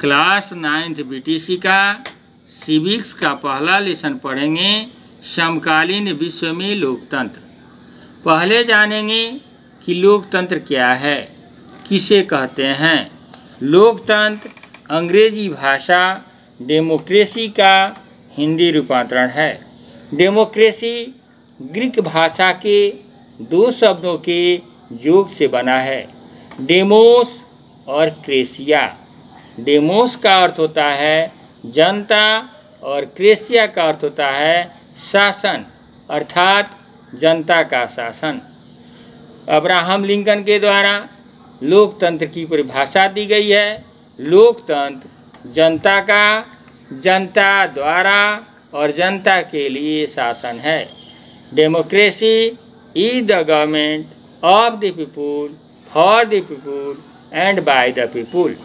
Class ninth BTC का civics का पहला लेसन पढ़ेंगे समकालीन विश्व में लोकतंत्र। पहले जानेंगे कि लोकतंत्र क्या है, किसे कहते हैं। लोकतंत्र अंग्रेज़ी भाषा डेमोक्रेसी का हिंदी रूपांतरण है। डेमोक्रेसी ग्रीक भाषा के दो शब्दों के योग से बना है। डेमोस और क्रेसिया डेमोस का अर्थ होता है जनता और क्रेसिया का अर्थ होता है शासन, अर्थात जनता का शासन। अब्राहम लिंकन के द्वारा लोकतंत्र की परिभाषा दी गई है। लोकतंत्र जनता का, जनता द्वारा और जनता के लिए शासन है। Democracy is the government, of the people, for the people, and by the people.